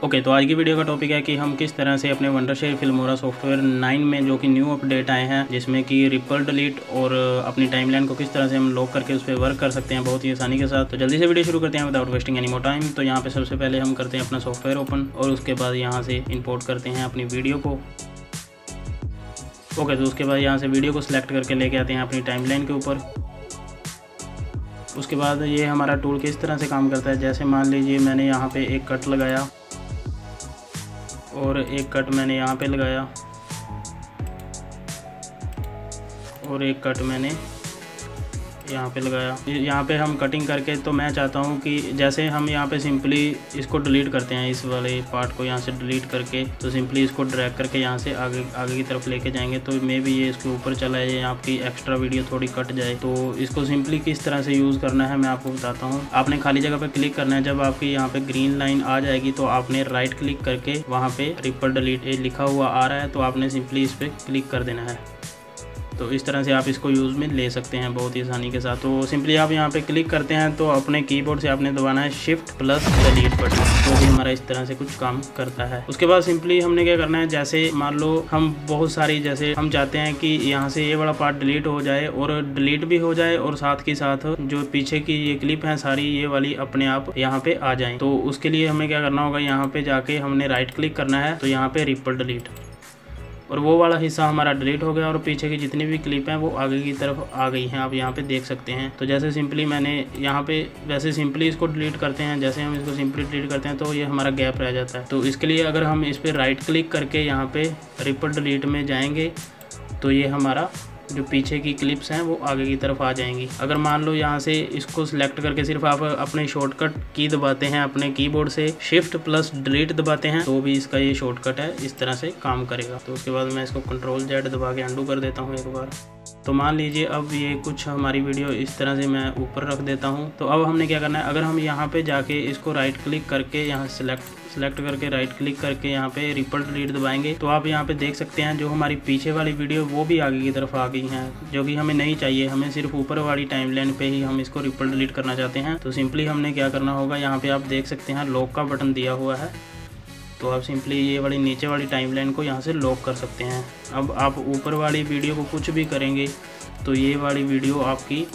Okay okay, तो आज की वीडियो का टॉपिक है कि हम किस तरह से अपने वंडरशेयर फिल्मोरा सॉफ्टवेयर 9 में जो कि न्यू अपडेट आए हैं जिसमें कि रिपल डिलीट और अपनी टाइमलाइन को किस तरह से हम लॉक करके उस पर वर्क कर सकते हैं बहुत ही आसानी के साथ। तो जल्दी से वीडियो शुरू करते हैं without wasting any more time तो यहाँ पे सबसे पहले हम करते हैं अपना सॉफ्टवेयर ओपन और उसके बाद यहाँ से इम्पोर्ट करते हैं अपनी वीडियो को। ओके तो उसके बाद यहाँ से वीडियो को सिलेक्ट करके लेके आते हैं अपनी टाइमलाइन के ऊपर। उसके बाद ये हमारा टूल किस तरह से काम करता है जैसे मान लीजिए मैंने यहाँ पे एक कट लगाया। और एक कट मैंने यहाँ पे लगाया। और एक कट मैंने यहाँ पे लगाया। यहाँ पे हम कटिंग करके तो मैं चाहता हूँ कि जैसे हम यहाँ पे सिंपली इसको डिलीट करते हैं, इस वाले पार्ट को यहाँ से डिलीट करके तो सिंपली इसको ड्रैग करके यहाँ से आगे आगे की तरफ़ लेके जाएँगे तो मे भी ये इसके ऊपर चला जाए आपकी एक्स्ट्रा वीडियो थोड़ी कट जाए। तो इसको सिंपली किस तरह से यूज़ करना है, मैं आपको बताता हूँ। आपने खाली जगह पर क्लिक करना है, जब आपकी यहाँ पे ग्रीन लाइन आ जाएगी तो आपने राइट क्लिक करके वहाँ पे रिपर डिलीट लिखा हुआ आ रहा है तो आपने सिंपली इस पर क्लिक कर देना है। तो इस तरह से आप इसको यूज़ में ले सकते हैं बहुत ही आसानी के साथ। तो सिंपली आप यहाँ पे क्लिक करते हैं तो अपने कीबोर्ड से आपने दबाना है शिफ्ट प्लस डिलीट बटन तो भी हमारा इस तरह से कुछ काम करता है। उसके बाद सिंपली हमने क्या करना है, जैसे मान लो हम बहुत सारी, जैसे हम चाहते हैं कि यहाँ से ये वाला पार्ट डिलीट हो जाए और डिलीट भी हो जाए और साथ के साथ जो पीछे की ये क्लिप है सारी, ये वाली अपने आप यहाँ पे आ जाए। तो उसके लिए हमें क्या करना होगा, यहाँ पे जाके हमने राइट क्लिक करना है तो यहाँ पे रिपल डिलीट और वो वाला हिस्सा हमारा डिलीट हो गया और पीछे की जितनी भी क्लिप हैं वो आगे की तरफ़ आ गई हैं, आप यहाँ पे देख सकते हैं। तो जैसे सिंपली मैंने यहाँ पे, वैसे सिंपली इसको डिलीट करते हैं, जैसे हम इसको सिंपली डिलीट करते हैं तो ये हमारा गैप रह जाता है। तो इसके लिए अगर हम इस पर राइट क्लिक करके यहाँ पर रिपर डिलीट में जाएँगे तो ये हमारा जो पीछे की क्लिप्स हैं, वो आगे की तरफ़ आ जाएँगी। अगर मान लो यहाँ से इसको सिलेक्ट करके सिर्फ़ आप अपने शॉर्टकट की दबाते हैं, अपने कीबोर्ड से शिफ्ट प्लस डिलीट दबाते हैं तो भी इसका ये शॉर्टकट है, इस तरह से काम करेगा। तो उसके बाद मैं इसको कंट्रोल जेड दबा के अंडू कर देता हूँ एक बार। तो मान लीजिए अब ये कुछ हमारी वीडियो इस तरह से मैं ऊपर रख देता हूँ। तो अब हमने क्या करना है? अगर हम यहाँ पे जाके इसको राइट क्लिक करके यहाँ सेलेक्ट सेलेक्ट करके राइट क्लिक करके यहाँ पे रिपल डिलीट दबाएँगे तो आप यहाँ पे देख सकते हैं जो हमारी पीछे वाली वीडियो वो भी आगे की तरफ़ आ गई हैं, जो कि हमें नहीं चाहिए। हमें सिर्फ़ ऊपर वाली टाइमलाइन पे ही हम इसको रिपल डिलीट करना चाहते हैं। तो सिंपली हमने क्या करना होगा? यहाँ पे आप देख सकते हैं लॉक का बटन दिया हुआ है। तो आप सिंपली ये वाली नीचे वाली टाइमलाइन को यहाँ से लॉक कर सकते हैं। अब आप ऊपर वाली वीडियो को कुछ भी करेंगे तो ये वाली वीडियो आपकी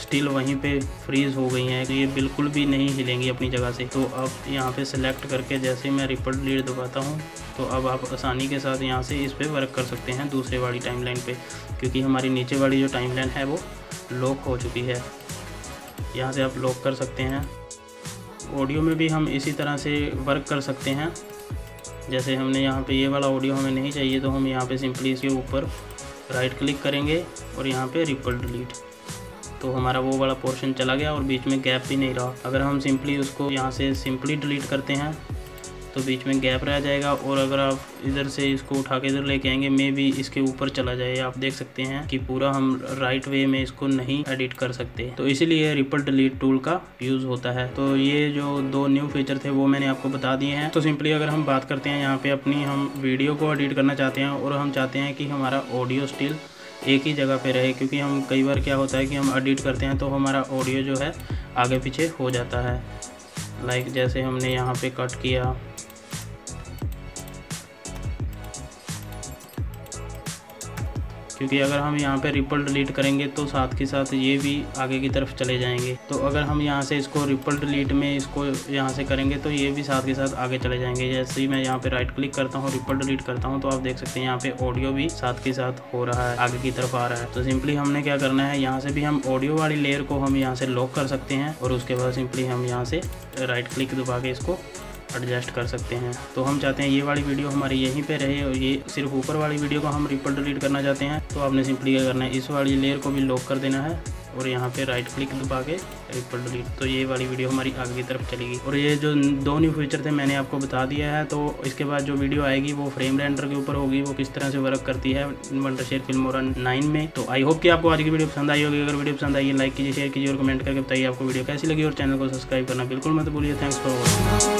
स्टिल वहीं पे फ्रीज़ हो गई हैं, ये बिल्कुल भी नहीं हिलेंगी अपनी जगह से। तो अब यहाँ पे सेलेक्ट करके जैसे मैं रिपोर्ट लीड दबाता हूँ तो अब आप आसानी के साथ यहाँ से इस पर वर्क कर सकते हैं दूसरे वाली टाइमलाइन पे, क्योंकि हमारी नीचे वाली जो टाइमलाइन है वो लॉक हो चुकी है। यहाँ से आप लॉक कर सकते हैं। ऑडियो में भी हम इसी तरह से वर्क कर सकते हैं। जैसे हमने यहाँ पे ये वाला ऑडियो हमें नहीं चाहिए तो हम यहाँ पे सिंपली इसके ऊपर राइट क्लिक करेंगे और यहाँ पे रिपल डिलीट तो हमारा वो वाला पोर्शन चला गया और बीच में गैप भी नहीं रहा। अगर हम सिंपली उसको यहाँ से सिंपली डिलीट करते हैं तो बीच में गैप रह जाएगा और अगर आप इधर से इसको उठा के इधर लेके आएँगे मे भी इसके ऊपर चला जाए। आप देख सकते हैं कि पूरा हम राइट वे में इसको नहीं एडिट कर सकते। तो इसीलिए रिपल डिलीट टूल का यूज़ होता है। तो ये जो दो न्यू फीचर थे, वो मैंने आपको बता दिए हैं। तो सिंपली अगर हम बात करते हैं, यहाँ पे अपनी हम वीडियो को एडिट करना चाहते हैं और हम चाहते हैं कि हमारा ऑडियो स्टिल एक ही जगह पे रहे, क्योंकि हम कई बार क्या होता है कि हम एडिट करते हैं तो हमारा ऑडियो जो है आगे पीछे हो जाता है। लाइक like जैसे हमने यहाँ पे कट किया। क्योंकि अगर हम यहाँ पे रिपल डिलीट करेंगे तो साथ के साथ ये भी आगे की तरफ़ चले जाएँगे। तो अगर हम यहाँ से इसको रिपल डिलीट में इसको यहाँ से करेंगे तो ये भी साथ के साथ आगे चले जाएँगे। जैसे ही मैं यहाँ पे राइट क्लिक करता हूँ रिपल डिलीट करता हूँ तो आप देख सकते हैं यहाँ पे ऑडियो भी साथ के साथ हो रहा है, आगे की तरफ़ आ रहा है। तो सिंपली हमने क्या करना है, यहाँ से भी हम ऑडियो वाली लेयर को हम यहाँ से लॉक कर सकते हैं और उसके बाद सिंपली हम यहाँ से राइट क्लिक दबा के इसको एडजस्ट कर सकते हैं। तो हम चाहते हैं ये वाली वीडियो हमारी यहीं पे रहे और ये सिर्फ़ ऊपर वाली वीडियो को हम रिपर डिलीट करना चाहते हैं। तो आपने सिंपली क्या करना है, इस वाली लेयर को भी लॉक कर देना है और यहाँ पे राइट क्लिक दबा के रिपर डिलीट तो ये वाली वीडियो हमारी आगे की तरफ़ चलेगी। और ये जो दो न्यू फीचर थे मैंने आपको बता दिया है तो इसके बाद जो वीडियो आएगी वो फ्रेम रेंडर के ऊपर होगी, वो किस तरह से वर्क करती है वंडर शेयर और नाइन में। तो आई होप कि आपको आज की वीडियो पसंद आई होगी। अगर वीडियो पसंद आई लाइक कीजिए शेयर कीजिए और कमेंट करके बताइए आपको वीडियो कैसी लगी और चैनल को सब्सक्राइब करना बिल्कुल मत भूलिए। Thanks for watching